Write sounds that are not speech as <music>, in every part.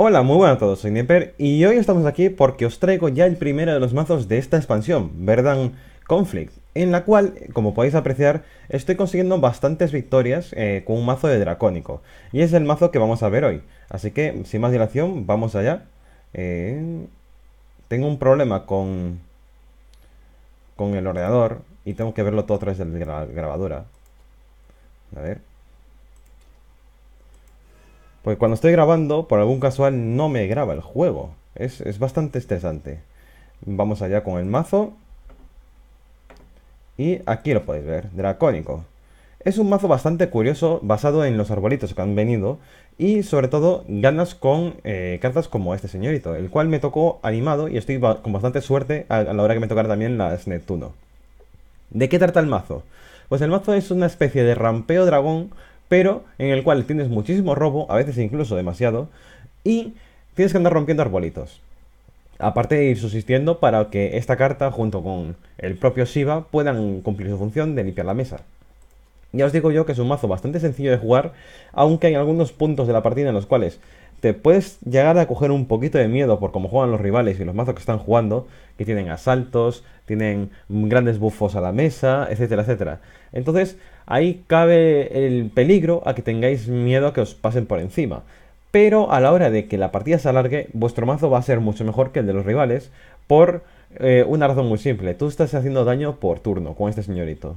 Hola, muy buenas a todos, soy Neper y hoy estamos aquí porque os traigo ya el primero de los mazos de esta expansión, Verdan Conflict, en la cual, como podéis apreciar, estoy consiguiendo bastantes victorias eh, con un mazo de dracónico. Y es el mazo que vamos a ver hoy. Así que, sin más dilación, vamos allá. Eh, tengo un problema con, con el ordenador y tengo que verlo todo a través de la grabadora. A ver. Pues cuando estoy grabando, por algún casual, no me graba el juego. Es, es bastante estresante. Vamos allá con el mazo. Y aquí lo podéis ver, dracónico. Es un mazo bastante curioso, basado en los arbolitos que han venido. Y sobre todo, ganas con eh, cartas como este señorito, el cual me tocó animado y estoy con bastante suerte a, la hora que me tocara también las Neptuno. ¿De qué trata el mazo? Pues el mazo es una especie de rampeo dragón pero en el cual tienes muchísimo robo, a veces incluso demasiado, y tienes que andar rompiendo arbolitos. Aparte de ir subsistiendo para que esta carta, junto con el propio Shiva, puedan cumplir su función de limpiar la mesa. Ya os digo yo que es un mazo bastante sencillo de jugar, aunque hay algunos puntos de la partida en los cuales te puedes llegar a coger un poquito de miedo por cómo juegan los rivales y los mazos que están jugando, que tienen asaltos, tienen grandes bufos a la mesa, etcétera, etcétera. Entonces, ahí cabe el peligro a que tengáis miedo a que os pasen por encima. Pero a la hora de que la partida se alargue, vuestro mazo va a ser mucho mejor que el de los rivales por eh, una razón muy simple. Tú estás haciendo daño por turno con este señorito.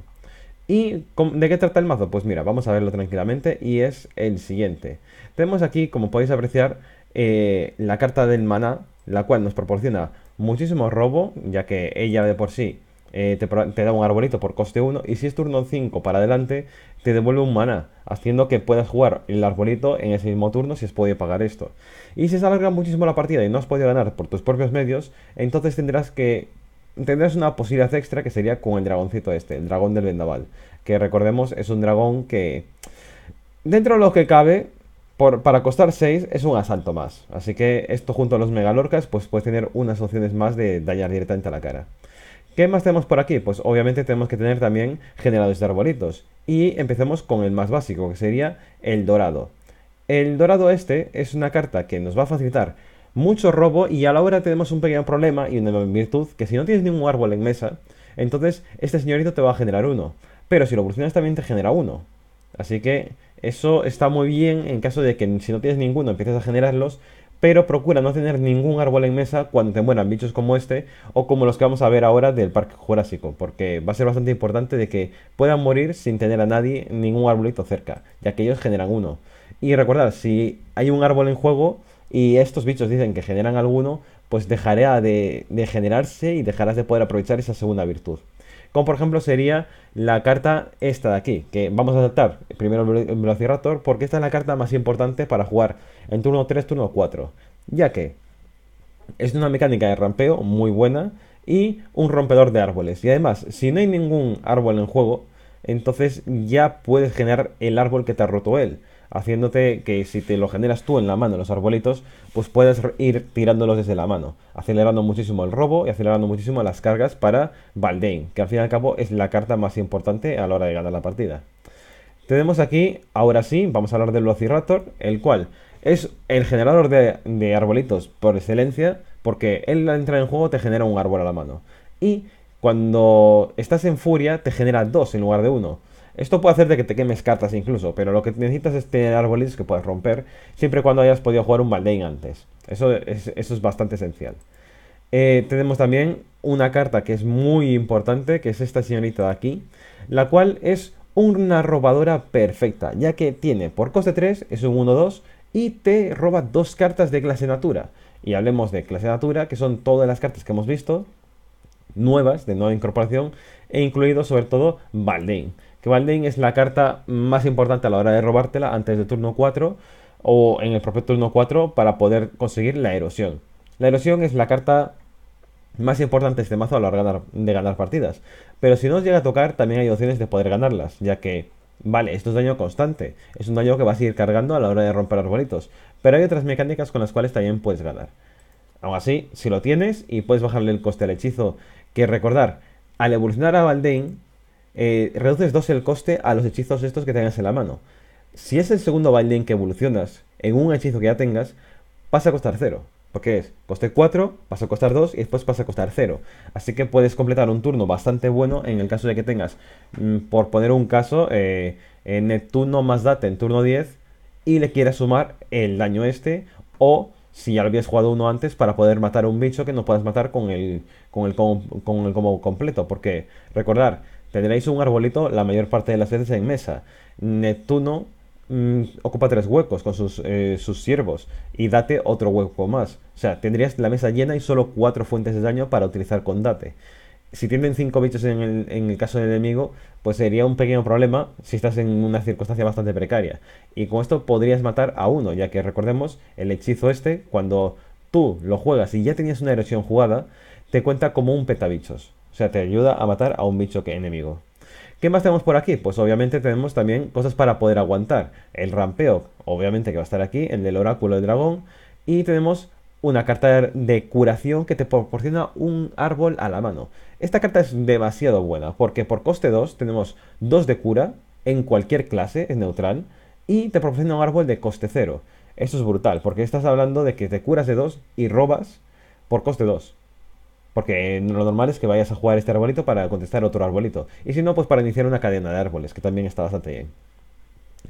¿Y de qué trata el mazo? Pues mira, vamos a verlo tranquilamente y es el siguiente. Tenemos aquí, como podéis apreciar, eh, la carta del maná, la cual nos proporciona muchísimo robo, ya que ella de por sí eh, te, da un arbolito por coste 1 y si es turno 5 para adelante te devuelve un maná, haciendo que puedas jugar el arbolito en ese mismo turno si has podido pagar esto. Y si se alarga muchísimo la partida y no has podido ganar por tus propios medios, entonces tendrás que tendrás una posibilidad extra que sería con el dragoncito este, el dragón del vendaval. Que recordemos es un dragón que, dentro de lo que cabe, para costar 6 es un asalto más. Así que esto junto a los megalorcas, pues puedes tener unas opciones más de dañar directamente a la cara. ¿Qué más tenemos por aquí? Pues obviamente tenemos que tener también generadores de arbolitos. Y empecemos con el más básico, que sería el dorado. El dorado este es una carta que nos va a facilitar mucho robo y a la hora tenemos un pequeño problema y una virtud, que si no tienes ningún árbol en mesa, entonces este señorito te va a generar uno. Pero si lo evolucionas también te genera uno. Así que eso está muy bien en caso de que si no tienes ninguno empieces a generarlos, pero procura no tener ningún árbol en mesa cuando te mueran bichos como este o como los que vamos a ver ahora del Parque Jurásico, porque va a ser bastante importante de que puedan morir sin tener a nadie ningún arbolito cerca, ya que ellos generan uno. Y recordad, si hay un árbol en juego, y estos bichos dicen que generan alguno, pues dejará de, generarse y dejarás de poder aprovechar esa segunda virtud. Como por ejemplo sería la carta esta de aquí, que vamos a tratar primero el Velociraptor porque esta es la carta más importante para jugar en turno 3, turno 4, ya que es una mecánica de rampeo muy buena y un rompedor de árboles. Y además, si no hay ningún árbol en juego, entonces ya puedes generar el árbol que te ha roto él haciéndote que si te lo generas tú en la mano, los arbolitos, pues puedes ir tirándolos desde la mano, acelerando muchísimo el robo y acelerando muchísimo las cargas para Valdein, que al fin y al cabo es la carta más importante a la hora de ganar la partida. Tenemos aquí, ahora sí, vamos a hablar del Velociraptor, el cual es el generador de, de arbolitos por excelencia, porque él al entrar en juego te genera un árbol a la mano. Y cuando estás en furia te genera dos en lugar de uno. Esto puede hacer de que te quemes cartas incluso, pero lo que necesitas es tener árboles que puedas romper, siempre y cuando hayas podido jugar un Baldain antes. Eso es, eso es bastante esencial. Eh, tenemos también una carta que es muy importante, que es esta señorita de aquí, la cual es una robadora perfecta, ya que tiene por coste 3, es un 1-2, y te roba dos cartas de clase natura. Y hablemos de clase natura, que son todas las cartas que hemos visto, nuevas, de nueva incorporación, e incluido sobre todo Baldain que Valdein es la carta más importante a la hora de robártela antes del turno 4 o en el propio turno 4 para poder conseguir la erosión. La erosión es la carta más importante de este mazo a la hora de ganar partidas. Pero si no os llega a tocar, también hay opciones de poder ganarlas, ya que, vale, esto es daño constante, es un daño que vas a ir cargando a la hora de romper arbolitos. Pero hay otras mecánicas con las cuales también puedes ganar. Aún así, si lo tienes y puedes bajarle el coste al hechizo, que recordar, al evolucionar a Valdein, eh, reduces 2 el coste a los hechizos estos que tengas en la mano. Si es el segundo Balding que evolucionas en un hechizo que ya tengas, pasa a costar 0. Porque es coste 4, pasa a costar 2 y después pasa a costar 0. Así que puedes completar un turno bastante bueno en el caso de que tengas, mm, por poner un caso, eh, Neptuno más Date en turno 10 y le quieras sumar el daño este o si ya lo habías jugado uno antes para poder matar a un bicho que no puedas matar con el, con el, con, el combo completo. Porque, recordar, tendréis un arbolito la mayor parte de las veces en mesa. Neptuno mm, ocupa tres huecos con sus, eh, sus siervos y Date otro hueco más. O sea, tendrías la mesa llena y solo cuatro fuentes de daño para utilizar con Date si tienen 5 bichos en el, en el, caso del enemigo, pues sería un pequeño problema si estás en una circunstancia bastante precaria. Y con esto podrías matar a uno, ya que recordemos, el hechizo este, cuando tú lo juegas y ya tenías una erosión jugada, te cuenta como un petabichos. O sea, te ayuda a matar a un bicho que enemigo. ¿Qué más tenemos por aquí? Pues obviamente tenemos también cosas para poder aguantar. El rampeo, obviamente que va a estar aquí, el del oráculo del dragón. Y tenemos una carta de curación que te proporciona un árbol a la mano. Esta carta es demasiado buena porque por coste 2 tenemos 2 de cura en cualquier clase, es neutral, y te proporciona un árbol de coste 0. Esto es brutal porque estás hablando de que te curas de 2 y robas por coste 2. Porque lo normal es que vayas a jugar este arbolito para contestar otro arbolito. Y si no, pues para iniciar una cadena de árboles, que también está bastante bien.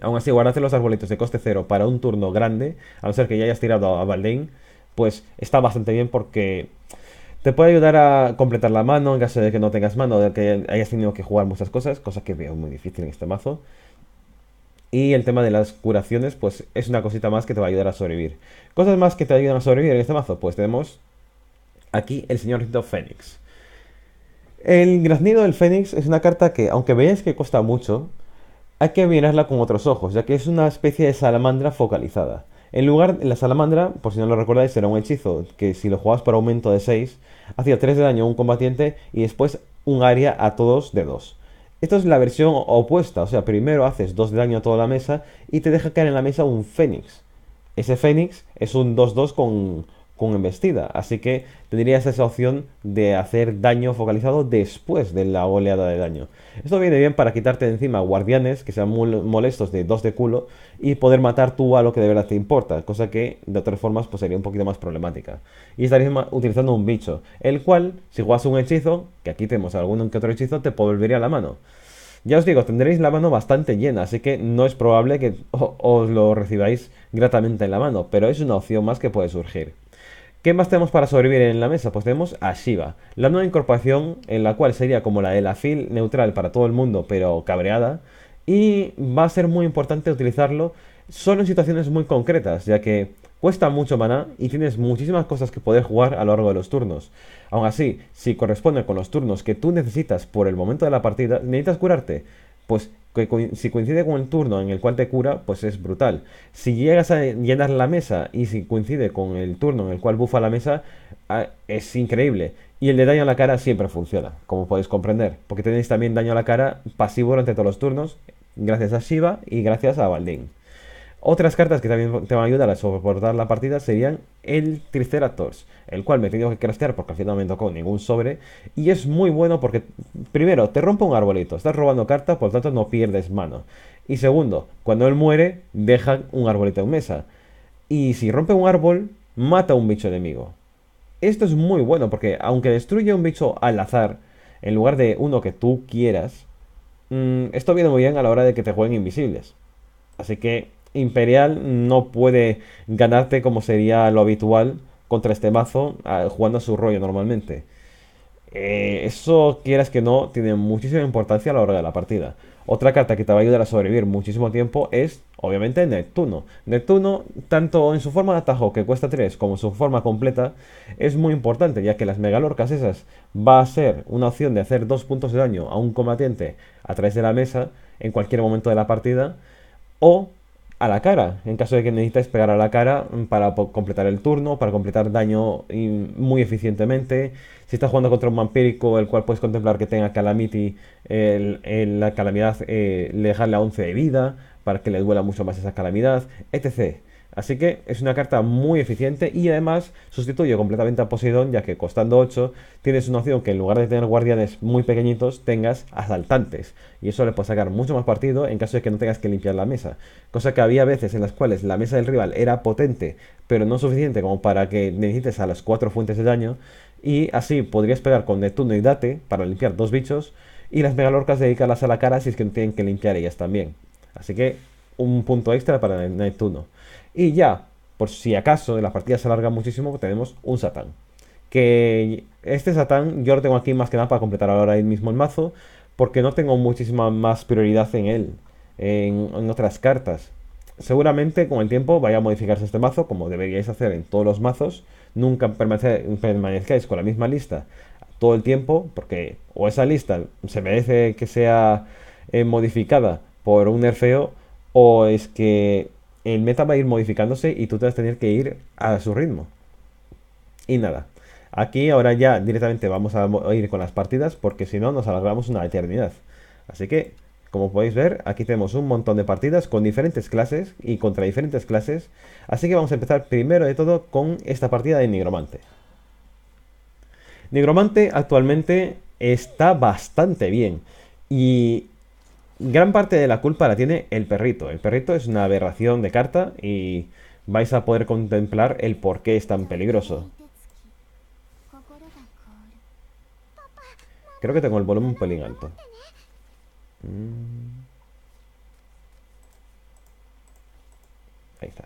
Aún así, guardarte los arbolitos de coste 0 para un turno grande, a no ser que ya hayas tirado a Baldain, pues está bastante bien porque te puede ayudar a completar la mano en caso de que no tengas mano, de que hayas tenido que jugar muchas cosas, cosa que veo muy difícil en este mazo. Y el tema de las curaciones, pues es una cosita más que te va a ayudar a sobrevivir. Cosas más que te ayudan a sobrevivir en este mazo, pues tenemos aquí el señorito Fénix. El graznido del Fénix es una carta que, aunque veáis que cuesta mucho, hay que mirarla con otros ojos, ya que es una especie de salamandra focalizada. En lugar, la salamandra, por si no lo recordáis, era un hechizo que si lo jugabas por aumento de 6, hacía 3 de daño a un combatiente y después un área a todos de 2. Esto es la versión opuesta, o sea, primero haces 2 de daño a toda la mesa y te deja caer en la mesa un fénix. Ese fénix es un 2-2 con, con embestida. Así que tendrías esa opción de hacer daño focalizado después de la oleada de daño. Esto viene bien para quitarte de encima guardianes que sean muy molestos de dos de culo y poder matar tú a lo que de verdad te importa, cosa que de otras formas pues sería un poquito más problemática. Y estarías utilizando un bicho, el cual, si juegas un hechizo, que aquí tenemos algún que otro hechizo, te volvería la mano. Ya os digo, tendréis la mano bastante llena, así que no es probable que os lo recibáis gratamente en la mano, pero es una opción más que puede surgir. ¿Qué más tenemos para sobrevivir en la mesa? Pues tenemos a Shiva, la nueva incorporación en la cual sería como la de la fil neutral para todo el mundo, pero cabreada. Y va a ser muy importante utilizarlo solo en situaciones muy concretas, ya que cuesta mucho maná y tienes muchísimas cosas que poder jugar a lo largo de los turnos. Aún así, si corresponde con los turnos que tú necesitas por el momento de la partida, necesitas curarte, pues si coincide con el turno en el cual te cura, pues es brutal. Si llegas a llenar la mesa y si coincide con el turno en el cual bufa la mesa, ah, es increíble. Y el de daño a la cara siempre funciona, como podéis comprender, porque tenéis también daño a la cara pasivo durante todos los turnos, gracias a Shiva y gracias a Baldin. Otras cartas que también te van a ayudar a soportar la partida serían el Triceratops, el cual me he tenido que craftear porque al final no me tocó ningún sobre. Y es muy bueno porque, primero, te rompe un arbolito, estás robando cartas, por lo tanto no pierdes mano. Y segundo, cuando él muere, deja un arbolito en mesa. Y si rompe un árbol, mata a un bicho enemigo. Esto es muy bueno porque, aunque destruye un bicho al azar, en lugar de uno que tú quieras, mm, esto viene muy bien a la hora de que te jueguen invisibles. Así que Imperial no puede ganarte como sería lo habitual contra este mazo jugando a su rollo normalmente. Eh, eso, quieras que no, tiene muchísima importancia a la hora de la partida. Otra carta que te va a ayudar a sobrevivir muchísimo tiempo es, obviamente, Neptuno. Neptuno, tanto en su forma de atajo, que cuesta 3, como en su forma completa, es muy importante, ya que las megalorcas esas va a ser una opción de hacer 2 puntos de daño a un combatiente a través de la mesa en cualquier momento de la partida, o a la cara, en caso de que necesites pegar a la cara para completar el turno, para completar daño muy eficientemente. Si estás jugando contra un vampírico, el cual puedes contemplar que tenga Calamity, la calamidad, eh, le dejarle a 11 de vida, para que le duela mucho más esa calamidad, etc. Así que es una carta muy eficiente y además sustituye completamente a Poseidón, ya que costando 8 tienes una opción que en lugar de tener guardianes muy pequeñitos, tengas asaltantes. Y eso le puede sacar mucho más partido en caso de que no tengas que limpiar la mesa. Cosa que había veces en las cuales la mesa del rival era potente, pero no suficiente como para que necesites a las 4 fuentes de daño. Y así podrías pegar con Neptuno y Date para limpiar dos bichos. Y las megalorcas dedicarlas a la cara si es que no tienen que limpiar ellas también. Así que un punto extra para Neptuno. Y ya, por si acaso la partida se alarga muchísimo, tenemos un Satán. Que este Satán yo lo tengo aquí más que nada para completar ahora mismo el mazo, porque no tengo muchísima más prioridad en él, en, otras cartas. Seguramente con el tiempo vaya a modificarse este mazo, como deberíais hacer en todos los mazos. Nunca permanezcáis con la misma lista todo el tiempo, porque o esa lista se merece que sea eh, modificada por un nerfeo, o es que el meta va a ir modificándose y tú te vas a tener que ir a su ritmo. Y nada, aquí ahora ya directamente vamos a ir con las partidas porque si no nos alargamos una eternidad. Así que, como podéis ver, aquí tenemos un montón de partidas con diferentes clases y contra diferentes clases. Así que vamos a empezar primero de todo con esta partida de Nigromante. Nigromante actualmente está bastante bien y gran parte de la culpa la tiene el perrito. El perrito es una aberración de carta y vais a poder contemplar el por qué es tan peligroso. Creo que tengo el volumen un pelín alto. Mm. Ahí está.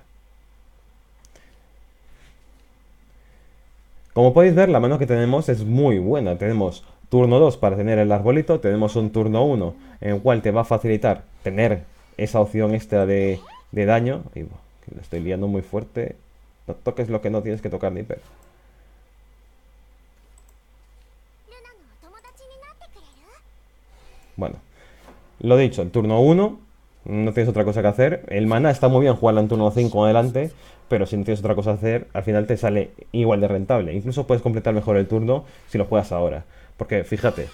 Como podéis ver, la mano que tenemos es muy buena. Tenemos turno 2 para tener el arbolito, tenemos un turno 1 en el cual te va a facilitar tener esa opción extra de, daño. Y lo estoy liando muy fuerte. No toques lo que no tienes que tocar, ni per. Bueno, lo dicho, en turno 1 no tienes otra cosa que hacer. El mana está muy bien jugarlo en turno 5 adelante, pero si no tienes otra cosa que hacer, al final te sale igual de rentable. Incluso puedes completar mejor el turno si lo juegas ahora. Porque fíjate,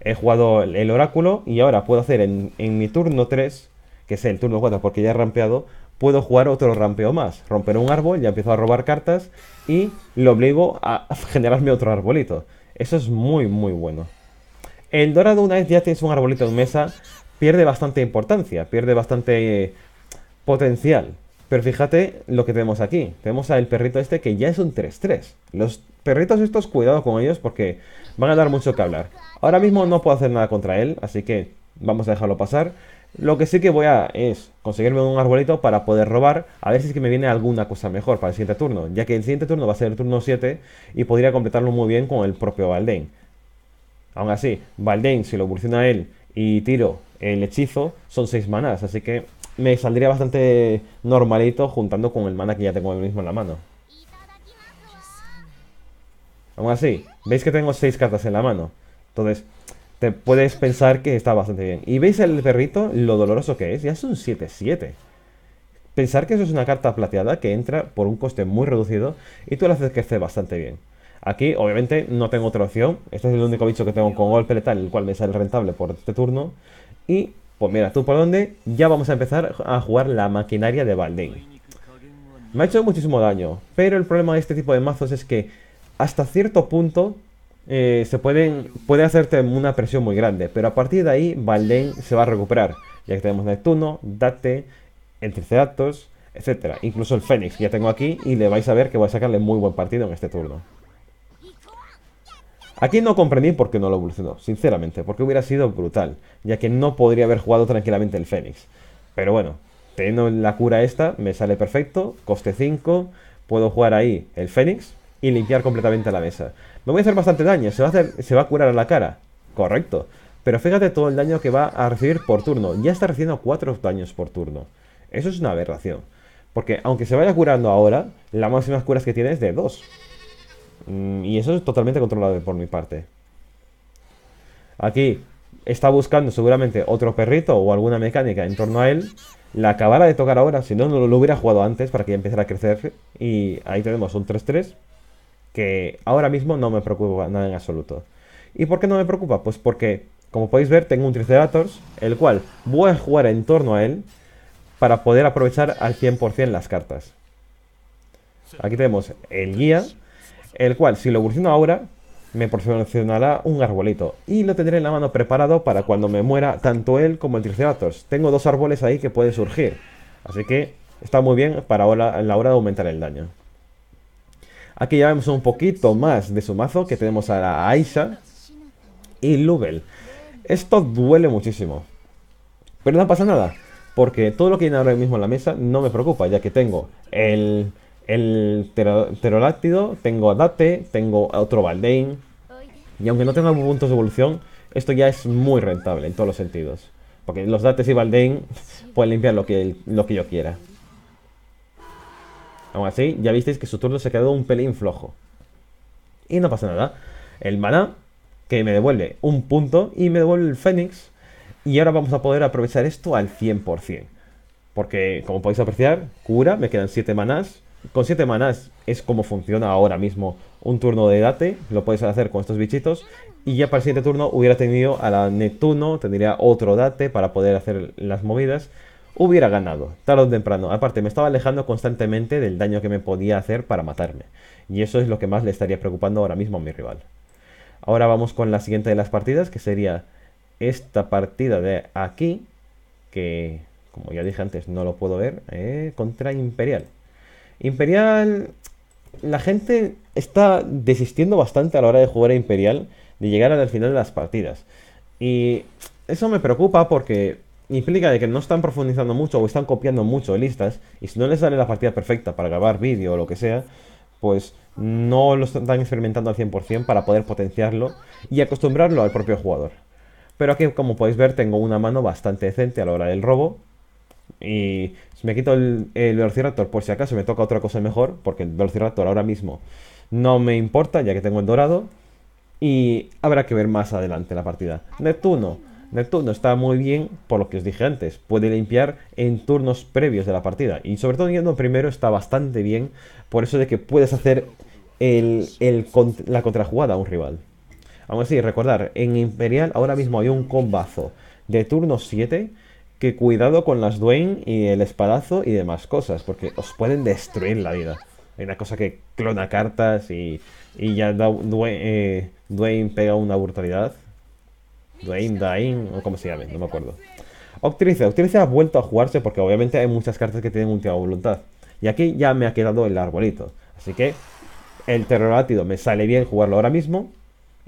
he jugado el oráculo y ahora puedo hacer en, mi turno 3, que es el turno 4 porque ya he rampeado, puedo jugar otro rampeo más. Romper un árbol, ya empiezo a robar cartas y lo obligo a <laughs> generarme otro arbolito. Eso es muy, muy bueno. El dorado, una vez ya tienes un arbolito en mesa, pierde bastante importancia, pierde bastante eh, potencial. Pero fíjate lo que tenemos aquí. Tenemos al perrito este que ya es un 3-3. Los perritos estos, cuidado con ellos porque van a dar mucho que hablar. Ahora mismo no puedo hacer nada contra él, así que vamos a dejarlo pasar. Lo que sí que voy a es conseguirme un arbolito para poder robar, a ver si es que me viene alguna cosa mejor para el siguiente turno, ya que el siguiente turno va a ser el turno 7 y podría completarlo muy bien con el propio Valdein. Aún así, Valdein, si lo evoluciona él y tiro el hechizo, son 6 manas, así que me saldría bastante normalito juntando con el mana que ya tengo mismo en la mano. Aún así, veis que tengo 6 cartas en la mano. Entonces, te puedes pensar que está bastante bien. Y veis el perrito, lo doloroso que es. Ya es un 7-7. Pensar que eso es una carta plateada que entra por un coste muy reducido y tú lo haces que esté bastante bien. Aquí, obviamente, no tengo otra opción. Este es el único bicho que tengo con golpe letal, el cual me sale rentable por este turno. Y pues mira, tú por dónde, ya vamos a empezar a jugar la maquinaria de Baldain. Me ha hecho muchísimo daño, pero el problema de este tipo de mazos es que hasta cierto punto eh, se pueden, puede hacerte una presión muy grande, pero a partir de ahí Baldain se va a recuperar, ya que tenemos Neptuno, Date, el Triceratops, etc. Incluso el Fénix ya tengo aquí y le vais a ver que voy a sacarle muy buen partido en este turno. Aquí no comprendí por qué no lo evolucionó, sinceramente, porque hubiera sido brutal, ya que no podría haber jugado tranquilamente el Fénix. Pero bueno, teniendo la cura esta, me sale perfecto, coste 5, puedo jugar ahí el Fénix y limpiar completamente la mesa. Me voy a hacer bastante daño, se va a, curar a la cara, correcto. Pero fíjate todo el daño que va a recibir por turno, ya está recibiendo 4 daños por turno. Eso es una aberración. Porque aunque se vaya curando ahora, la máxima curas que tiene es de 2. Mm, y eso es totalmente controlado por mi parte. Aquí está buscando seguramente otro perrito o alguna mecánica en torno a él. La acabara de tocar ahora, si no, no lo hubiera jugado antes para que empezara a crecer. Y ahí tenemos un 3-3 que ahora mismo no me preocupa nada en absoluto. ¿Y por qué no me preocupa? Pues porque, como podéis ver, tengo un Triceratops, el cual voy a jugar en torno a él para poder aprovechar al 100% las cartas. Aquí tenemos el guía, el cual si lo evoluciono ahora, me proporcionará un arbolito. Y lo tendré en la mano preparado para cuando me muera tanto él como el Triceratops. Tengo dos árboles ahí que pueden surgir. Así que está muy bien para ahora, la hora de aumentar el daño. Aquí ya vemos un poquito más de su mazo, que tenemos a la Aisha y Lubel. Esto duele muchísimo. Pero no pasa nada, porque todo lo que viene ahora mismo en la mesa no me preocupa, ya que tengo el, el Pterodáctido, tengo a Date, tengo otro Baldain. Y aunque no tenga puntos de evolución, esto ya es muy rentable en todos los sentidos. Porque los Dates y Baldain pueden limpiar lo que, lo que yo quiera. Aún así, ya visteis que su turno se quedó un pelín flojo. Y no pasa nada. El maná, que me devuelve un punto y me devuelve el Fénix. Y ahora vamos a poder aprovechar esto al 100%. Porque, como podéis apreciar, cura, me quedan 7 manás. Con 7 manás es como funciona ahora mismo un turno de date. Lo podéis hacer con estos bichitos. Y ya para el siguiente turno hubiera tenido a la Neptuno, tendría otro date para poder hacer las movidas hubiera ganado, tarde o temprano. Aparte, me estaba alejando constantemente del daño que me podía hacer para matarme. Y eso es lo que más le estaría preocupando ahora mismo a mi rival. Ahora vamos con la siguiente de las partidas, que sería esta partida de aquí, que como ya dije antes no lo puedo ver, eh, contra Imperial. Imperial, la gente está desistiendo bastante a la hora de jugar a Imperial, de llegar al final de las partidas. Y eso me preocupa porque implica de que no están profundizando mucho o están copiando mucho listas y si no les sale la partida perfecta para grabar vídeo o lo que sea, pues no lo están experimentando al 100% para poder potenciarlo y acostumbrarlo al propio jugador. Pero aquí, como podéis ver, tengo una mano bastante decente a la hora del robo. Y si me quito el, el Velociraptor por si acaso me toca otra cosa mejor, porque el Velociraptor ahora mismo no me importa ya que tengo el dorado. Y habrá que ver más adelante la partida. Neptuno, Neptuno está muy bien por lo que os dije antes. Puede limpiar en turnos previos de la partida. Y sobre todo yendo primero está bastante bien. Por eso de que puedes hacer el, la contrajugada a un rival. Aún así, recordar, en Imperial ahora mismo hay un combazo de turno 7 que cuidado con las Dwayne y el espadazo y demás cosas, porque os pueden destruir la vida. Hay una cosa que clona cartas y, y ya Dwayne, eh, Dwayne pega una brutalidad. Dwayne, Dain, o como se llame, no me acuerdo. Octrice, Octrice ha vuelto a jugarse porque obviamente hay muchas cartas que tienen última voluntad. Y aquí ya me ha quedado el arbolito. Así que el terrorátido me sale bien jugarlo ahora mismo.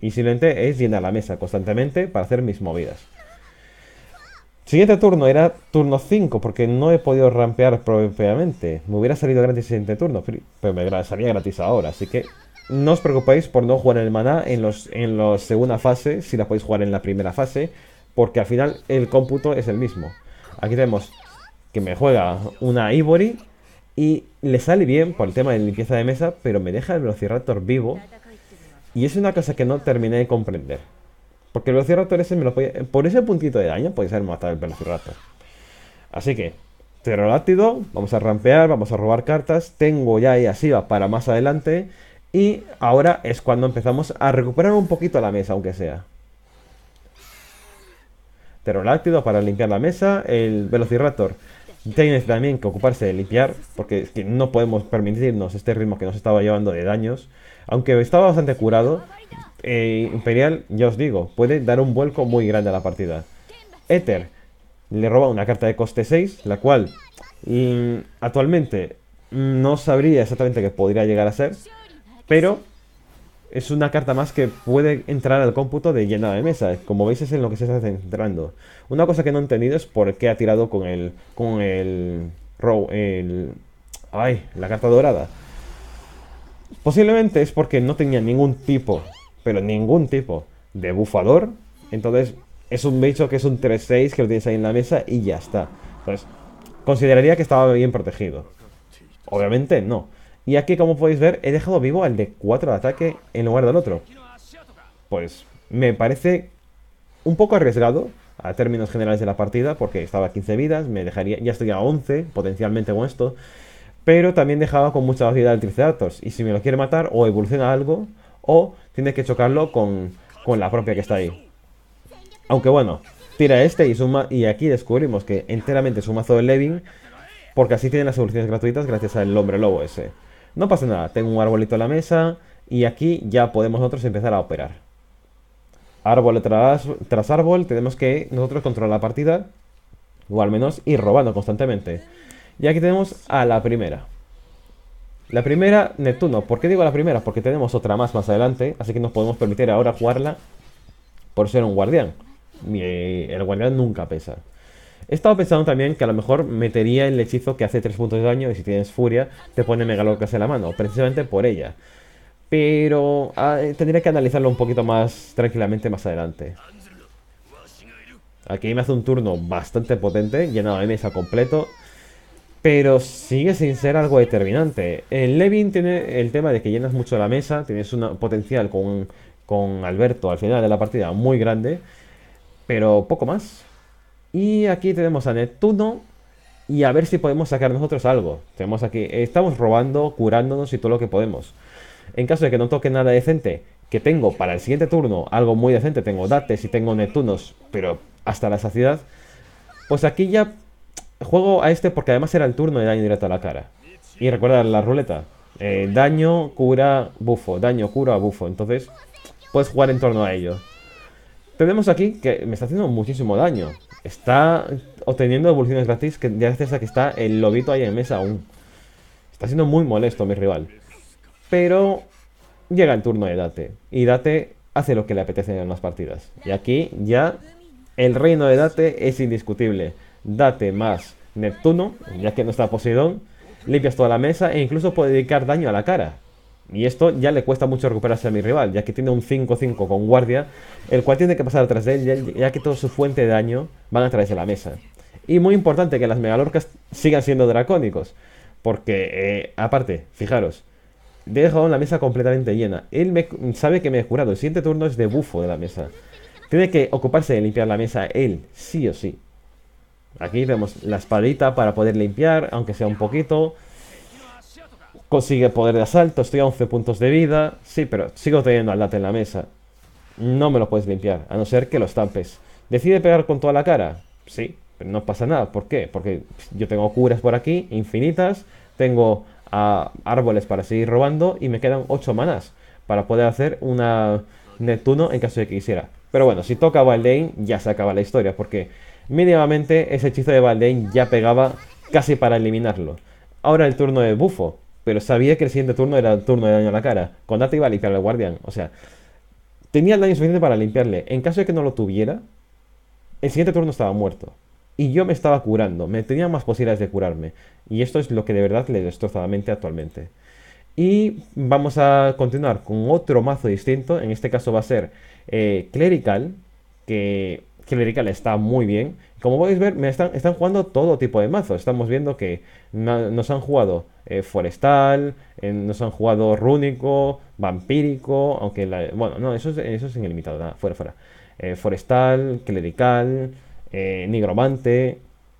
Y simplemente es llenar la mesa constantemente para hacer mis movidas. Siguiente turno era turno 5, porque no he podido rampear propiamente. Me hubiera salido gratis el siguiente turno, pero me salía gratis ahora, así que no os preocupéis por no jugar el maná en los en la segunda fase, si la podéis jugar en la primera fase, porque al final el cómputo es el mismo. Aquí tenemos que me juega una Ivory y le sale bien por el tema de limpieza de mesa, pero me deja el Velociraptor vivo. Y es una cosa que no terminé de comprender. Porque el Velociraptor ese me lo Por ese puntito de daño puede ser matar el Velociraptor. Así que, Pterodáctido, vamos a rampear, vamos a robar cartas. Tengo ya ahí así para más adelante. Y ahora es cuando empezamos a recuperar un poquito la mesa, aunque sea. Pterodáctido para limpiar la mesa. El Velociraptor tiene también que ocuparse de limpiar, porque no podemos permitirnos este ritmo que nos estaba llevando de daños. Aunque estaba bastante curado, eh, Imperial, ya os digo, puede dar un vuelco muy grande a la partida. Ether le roba una carta de coste 6, la cual mm, actualmente no sabría exactamente qué podría llegar a ser, pero es una carta más que puede entrar al cómputo de llena de mesa. Como veis es en lo que se está centrando. Una cosa que no he entendido es por qué ha tirado con el... Con el... el ay, la carta dorada. Posiblemente es porque no tenía ningún tipo, pero ningún tipo de bufador. Entonces es un bicho que es un 3-6 que lo tienes ahí en la mesa y ya está. Entonces consideraría que estaba bien protegido. Obviamente no. Y aquí, como podéis ver, he dejado vivo al de 4 de ataque en lugar del otro. Pues me parece un poco arriesgado a términos generales de la partida, porque estaba a 15 vidas, me dejaría, ya estoy a 11 potencialmente con esto, pero también dejaba con mucha vida al Triceratops, y si me lo quiere matar, o evoluciona algo, o tiene que chocarlo con, con la propia que está ahí. Aunque bueno, tira este y suma, y aquí descubrimos que enteramente es un mazo de Levin, porque así tienen las evoluciones gratuitas gracias al hombre lobo ese. No pasa nada, tengo un arbolito en la mesa y aquí ya podemos nosotros empezar a operar. Árbol tras árbol, tenemos que nosotros controlar la partida o al menos ir robando constantemente. Y aquí tenemos a la primera. La primera, Neptuno. ¿Por qué digo la primera? Porque tenemos otra más más adelante, así que nos podemos permitir ahora jugarla por ser un guardián. el guardián nunca pesa. He estado pensando también que a lo mejor metería el hechizo que hace 3 puntos de daño y si tienes furia te pone Megalocas en la mano, precisamente por ella. Pero ah, tendría que analizarlo un poquito más tranquilamente más adelante. Aquí me hace un turno bastante potente, llenado de mesa completo. Pero sigue sin ser algo determinante. El Levin tiene el tema de que llenas mucho la mesa, tienes un potencial con, con Alberto al final de la partida muy grande, pero poco más. Y aquí tenemos a Neptuno y a ver si podemos sacar nosotros algo. Tenemos aquí, estamos robando, curándonos y todo lo que podemos. En caso de que no toque nada decente, que tengo para el siguiente turno algo muy decente, tengo Dates y tengo Neptunos, pero hasta la saciedad, pues aquí ya juego a este porque además era el turno de daño directo a la cara. Y recuerda la ruleta, eh, daño, cura, bufo, daño, cura, bufo. Entonces, puedes jugar en torno a ello. Tenemos aquí que me está haciendo muchísimo daño. Está obteniendo evoluciones gratis que gracias a que está el lobito ahí en mesa aún. Está siendo muy molesto mi rival. Pero llega el turno de Date. Y Date hace lo que le apetece en las partidas. Y aquí ya el reino de Date es indiscutible. Date más Neptuno, ya que no está Poseidón, limpias toda la mesa e incluso puede dedicar daño a la cara. Y esto ya le cuesta mucho recuperarse a mi rival, ya que tiene un 5-5 con guardia, el cual tiene que pasar atrás de él, ya que toda su fuente de daño van a través de la mesa. Y muy importante que las megalorcas sigan siendo dracónicos, porque, eh, aparte, fijaros, he dejado la mesa completamente llena. Él me, sabe que me he curado, el siguiente turno es de bufo de la mesa. Tiene que ocuparse de limpiar la mesa él, sí o sí. Aquí vemos la espadita para poder limpiar, aunque sea un poquito. Consigue poder de asalto, estoy a 11 puntos de vida. Sí, pero sigo teniendo al late en la mesa. No me lo puedes limpiar, a no ser que lo estampes. ¿Decide pegar con toda la cara? Sí, pero no pasa nada. ¿Por qué? Porque yo tengo curas por aquí, infinitas. Tengo ah, árboles para seguir robando y me quedan 8 manas para poder hacer una Neptuno en caso de que quisiera. Pero bueno, si toca Valdein ya se acaba la historia, porque mínimamente ese hechizo de Valdein ya pegaba casi para eliminarlo. Ahora el turno de Bufo, pero sabía que el siguiente turno era el turno de daño a la cara. Con Data iba a limpiar al guardián, o sea, tenía el daño suficiente para limpiarle. En caso de que no lo tuviera, el siguiente turno estaba muerto. Y yo me estaba curando, me tenía más posibilidades de curarme. Y esto es lo que de verdad le destroza mente actualmente. Y vamos a continuar con otro mazo distinto. En este caso va a ser eh, Clerical, que Clerical está muy bien. Como podéis ver, me están, jugando todo tipo de mazos. Estamos viendo que nos han jugado eh, Forestal, nos han jugado Rúnico, Vampírico, aunque bueno, no, eso es, eso es en el limitado, nada, fuera, fuera. Eh, forestal, Clerical, Nigromante,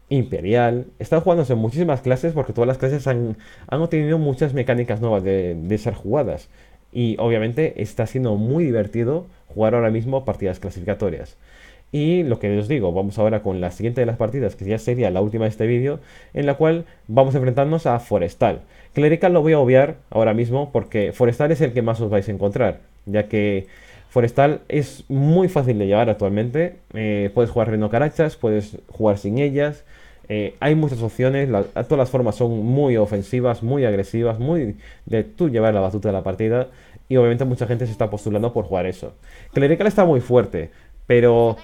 imperial. Están jugándose muchísimas clases porque todas las clases han, obtenido muchas mecánicas nuevas de, ser jugadas. Y obviamente está siendo muy divertido jugar ahora mismo partidas clasificatorias. Y lo que os digo, vamos ahora con la siguiente de las partidas, que ya sería la última de este vídeo, en la cual vamos a enfrentarnos a Forestal. Clerical lo voy a obviar ahora mismo porque Forestal es el que más os vais a encontrar, ya que Forestal es muy fácil de llevar actualmente. Eh, puedes jugar Reno Carachas, puedes jugar sin ellas, eh, hay muchas opciones, todas las formas son muy ofensivas, muy agresivas, muy de tú llevar la batuta de la partida. Y obviamente mucha gente se está postulando por jugar eso. Clerical está muy fuerte, pero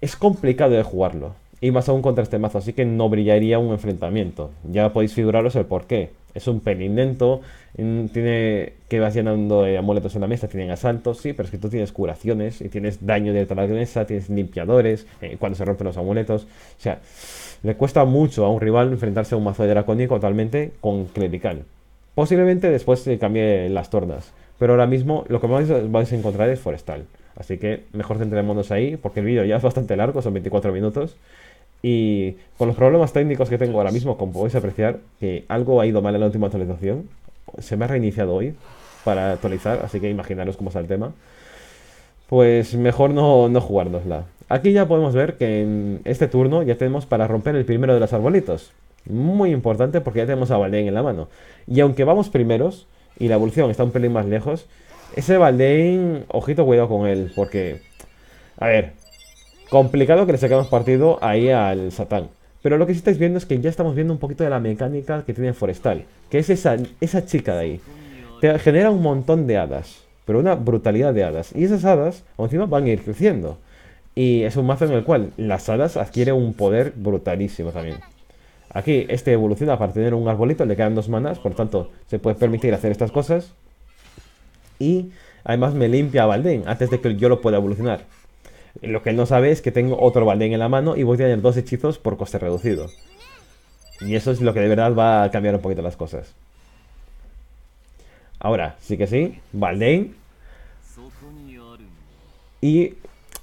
es complicado de jugarlo. Y más aún contra este mazo, así que no brillaría un enfrentamiento. Ya podéis figuraros el porqué. Es un pelín lento, tiene que vas llenando amuletos en la mesa, tienen asaltos, sí, pero es que tú tienes curaciones y tienes daño de la mesa, tienes limpiadores eh, cuando se rompen los amuletos. O sea, le cuesta mucho a un rival enfrentarse a un mazo de dracónico totalmente con clerical. Posiblemente después cambie las tornas. Pero ahora mismo lo que vais, vais a encontrar es forestal. Así que mejor centrémonos ahí, porque el vídeo ya es bastante largo, son 24 minutos. Y con los problemas técnicos que tengo ahora mismo, como podéis apreciar, que algo ha ido mal en la última actualización. Se me ha reiniciado hoy para actualizar, así que imaginaros cómo está el tema. Pues mejor no, no jugárnosla. Aquí ya podemos ver que en este turno ya tenemos para romper el primero de los arbolitos, Muy importante porque ya tenemos a Valdein en la mano. Y aunque vamos primeros y la evolución está un pelín más lejos, ese Valdein, ojito cuidado con él, porque... A ver, complicado que le saquemos partido ahí al Satán. Pero lo que sí estáis viendo es que ya estamos viendo un poquito de la mecánica que tiene Forestal. Que es esa, esa chica de ahí. Te genera un montón de hadas. Pero una brutalidad de hadas. Y esas hadas, encima, van a ir creciendo. Y es un mazo en el cual las hadas adquieren un poder brutalísimo también. Aquí este evoluciona para tener un arbolito, le quedan dos manas, por tanto se puede permitir hacer estas cosas. Y además me limpia a Balden antes de que yo lo pueda evolucionar. Lo que él no sabe es que tengo otro Balden en la mano y voy a tener dos hechizos por coste reducido. Y eso es lo que de verdad va a cambiar un poquito las cosas. Ahora, sí que sí, Balden. Y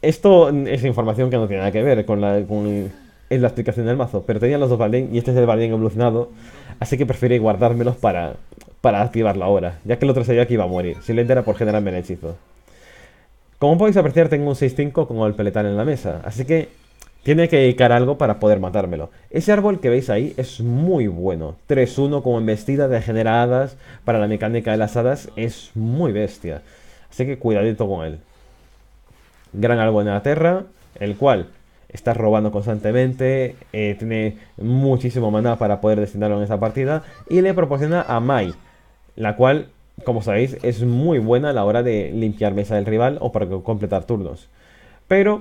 esto es información que no tiene nada que ver con la, con, la explicación del mazo. Pero tenía los dos Balden y este es el Balden evolucionado. Así que preferí guardármelos para, para activarlo ahora. Ya que el otro sabía que iba a morir. Si le era por generarme el hechizo. Como podéis apreciar, tengo un 6-5 con el peletán en la mesa, así que tiene que dedicar algo para poder matármelo. Ese árbol que veis ahí es muy bueno. 3-1 como embestida de generadas para la mecánica de las hadas es muy bestia. Así que cuidadito con él. Gran árbol en la tierra, el cual está robando constantemente, eh, tiene muchísimo maná para poder destinarlo en esa partida y le proporciona a Mai, la cual como sabéis, es muy buena a la hora de limpiar mesa del rival o para completar turnos. Pero,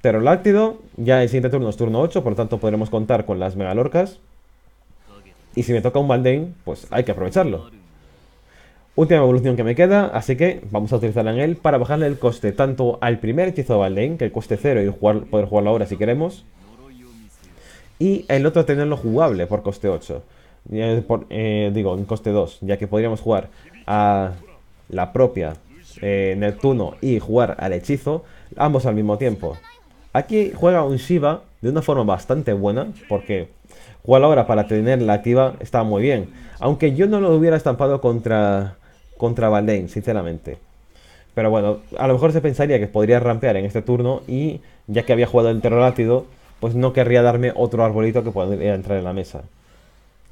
Pteroláctido, ya el siguiente turno es turno 8, por lo tanto podremos contar con las Megalorcas. Y si me toca un Baldain, pues hay que aprovecharlo. Última evolución que me queda, así que vamos a utilizarla en él para bajarle el coste tanto al primer hechizo de que el coste 0 y poder jugarlo ahora si queremos. Y el otro tenerlo jugable por coste 8. Eh, digo, en coste 2, ya que podríamos jugar a la propia eh, Neptuno y jugar al hechizo, ambos al mismo tiempo. Aquí juega un Shiva de una forma bastante buena, porque jugar ahora para tenerla activa está muy bien. Aunque yo no lo hubiera estampado contra, contra sinceramente. Pero bueno, a lo mejor se pensaría que podría rampear en este turno y ya que había jugado el Terrorátido, pues no querría darme otro arbolito que podría entrar en la mesa.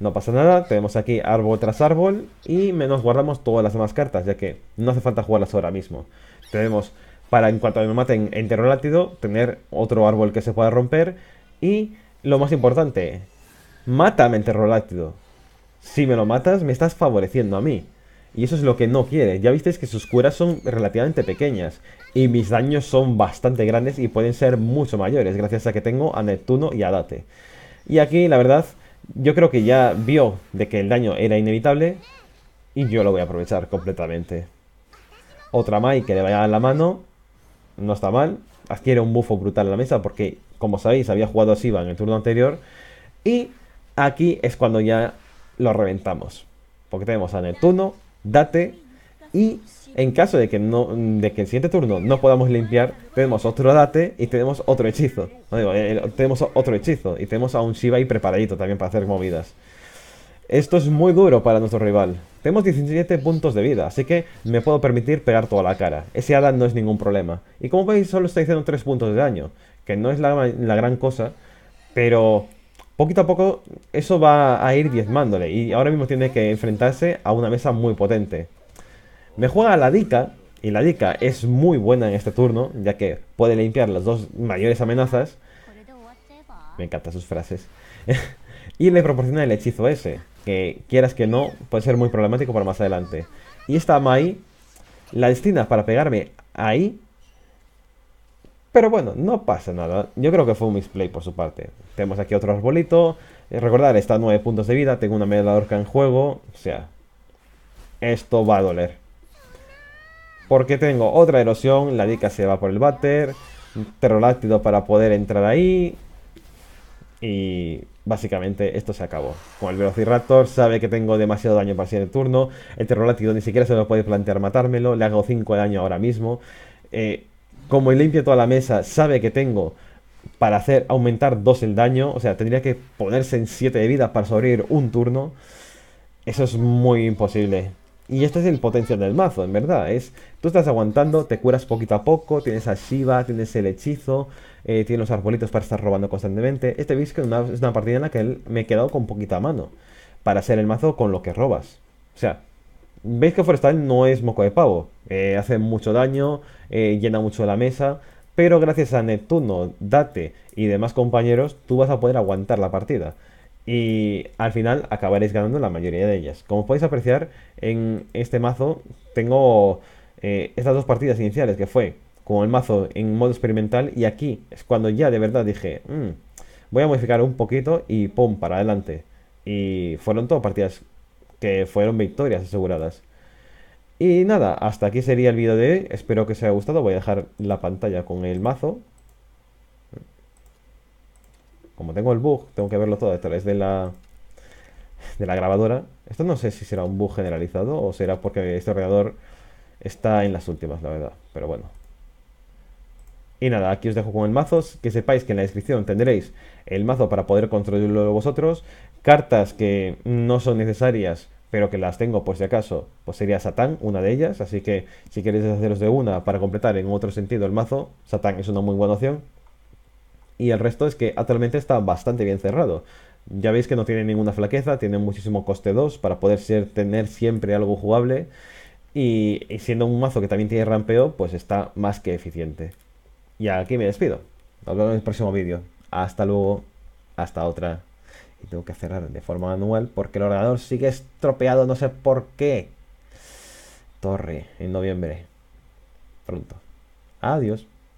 No pasa nada, tenemos aquí árbol tras árbol y menos guardamos todas las demás cartas, ya que no hace falta jugarlas ahora mismo. Tenemos para en cuanto me maten en látido, tener otro árbol que se pueda romper y lo más importante, mátame en látido. Si me lo matas, me estás favoreciendo a mí. Y eso es lo que no quiere. Ya visteis que sus curas son relativamente pequeñas. Y mis daños son bastante grandes y pueden ser mucho mayores. Gracias a que tengo a Neptuno y a Date. Y aquí, la verdad, yo creo que ya vio de que el daño era inevitable y yo lo voy a aprovechar completamente. Otra Mai que le vaya a la mano, no está mal. Adquiere un bufo brutal en la mesa porque, como sabéis, había jugado a Siva en el turno anterior. Y aquí es cuando ya lo reventamos. Porque tenemos a Neptuno, Date y en caso de que, no, de que el siguiente turno no podamos limpiar, tenemos otro date y tenemos otro hechizo. Eh, tenemos otro hechizo y tenemos a un Shiva ahí preparadito también para hacer movidas. Esto es muy duro para nuestro rival. Tenemos 17 puntos de vida, así que me puedo permitir pegar toda la cara. Ese Hada no es ningún problema. Y como veis, solo está diciendo 3 puntos de daño, que no es la gran cosa, pero poquito a poco eso va a ir diezmándole. Y ahora mismo tiene que enfrentarse a una mesa muy potente. Me juega la Dika, y la Dika es muy buena en este turno, ya que puede limpiar las dos mayores amenazas. Me encantan sus frases. <laughs> y le proporciona el hechizo ese, que quieras que no, puede ser muy problemático para más adelante. Y esta Mai la destina para pegarme ahí. Pero bueno, no pasa nada. Yo creo que fue un misplay por su parte. Tenemos aquí otro arbolito. Eh, recordar, está a 9 puntos de vida. Tengo una media en juego. O sea, esto va a doler. Porque tengo otra erosión, la dica se va por el váter, Pteroláctido para poder entrar ahí. Y básicamente esto se acabó. Con el Velociraptor sabe que tengo demasiado daño para el turno. El Pteroláctido ni siquiera se lo puede plantear matármelo. Le hago 5 de daño ahora mismo. Eh, como limpia toda la mesa, sabe que tengo para hacer aumentar 2 el daño. O sea, tendría que ponerse en 7 de vida para sobrevivir un turno. Eso es muy imposible. Y este es el potencial del mazo, en verdad. Es, tú estás aguantando, te curas poquito a poco, tienes a Shiva, tienes el hechizo, eh, tienes los arbolitos para estar robando constantemente. Este veis que es una partida en la que me he quedado con poquita mano para hacer el mazo con lo que robas. O sea, veis que Forestal no es moco de pavo. Eh, hace mucho daño, eh, llena mucho la mesa, pero gracias a Neptuno, Date y demás compañeros, tú vas a poder aguantar la partida y al final acabaréis ganando la mayoría de ellas. Como podéis apreciar, en este mazo tengo eh, estas dos partidas iniciales, que fue con el mazo en modo experimental, y aquí es cuando ya de verdad dije, mm, voy a modificar un poquito y pum, para adelante. Y fueron todas partidas que fueron victorias aseguradas. Y nada, hasta aquí sería el vídeo de hoy. Espero que os haya gustado. Voy a dejar la pantalla con el mazo como tengo el bug, tengo que verlo todo a través de la, de la grabadora. Esto no sé si será un bug generalizado o será porque este ordenador está en las últimas, la verdad. Pero bueno. Y nada, aquí os dejo con el mazo. Que sepáis que en la descripción tendréis el mazo para poder construirlo vosotros. Cartas que no son necesarias, pero que las tengo por si acaso, pues sería Satán, una de ellas. Así que si queréis haceros de una para completar en otro sentido el mazo, Satán es una muy buena opción y el resto es que actualmente está bastante bien cerrado. Ya veis que no tiene ninguna flaqueza, tiene muchísimo coste 2 para poder ser, tener siempre algo jugable. Y, siendo un mazo que también tiene rampeo, pues está más que eficiente. Y aquí me despido. Nos vemos en el próximo vídeo. Hasta luego. Hasta otra. Y tengo que cerrar de forma manual porque el ordenador sigue estropeado, no sé por qué. Torre, en noviembre. Pronto. Adiós.